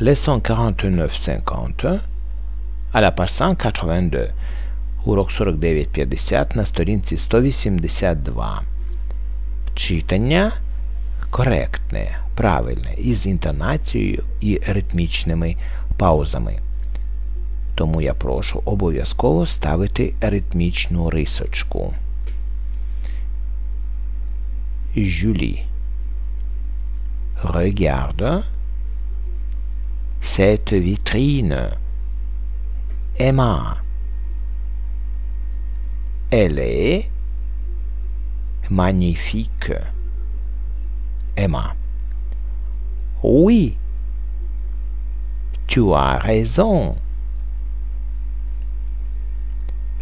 leçon 49.50 а la page 182. Урок 49.50 на сторінці 182. Читання коректне, правильне, із інтонацією і ритмічними паузами. Тому я прошу обов'язково ставити ритмічну рисочку. Julie. Regarde cette vitrine. Emma. Elle est magnifique. Emma. Oui. Tu as raison.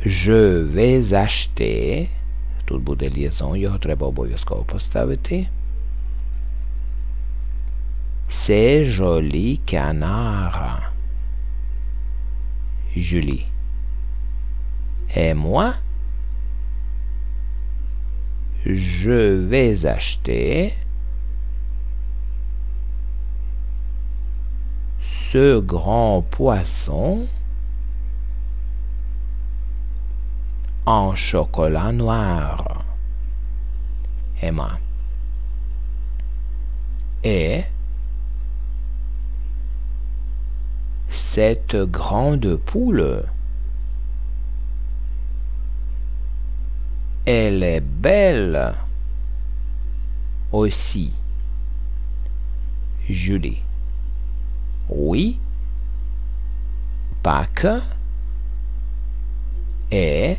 Je vais acheter. Тут буде liaison, його треба обов'язково поставити. C'est joli canard. Julie. Et moi, je vais acheter ce grand poisson en chocolat noir. Emma. Et cette grande poule. Elle est belle aussi. Julie. Oui. Pâques est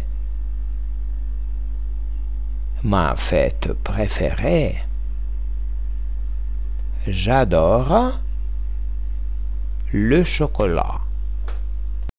ma fête préférée. J'adore le chocolat.